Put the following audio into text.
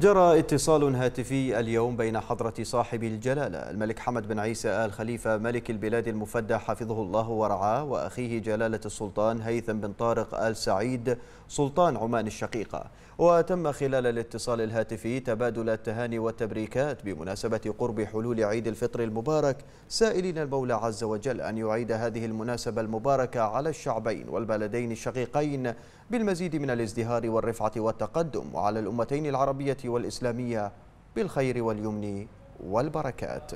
جرى اتصال هاتفي اليوم بين حضرة صاحب الجلالة الملك حمد بن عيسى آل خليفة ملك البلاد المفدى حفظه الله ورعاه وأخيه جلالة السلطان هيثم بن طارق آل سعيد سلطان عمان الشقيقة. وتم خلال الاتصال الهاتفي تبادل التهاني والتبريكات بمناسبة قرب حلول عيد الفطر المبارك سائلين المولى عز وجل أن يعيد هذه المناسبة المباركة على الشعبين والبلدين الشقيقين بالمزيد من الازدهار والرفعة والتقدم وعلى الأمتين العربية والإسلامية بالخير واليمن والبركات.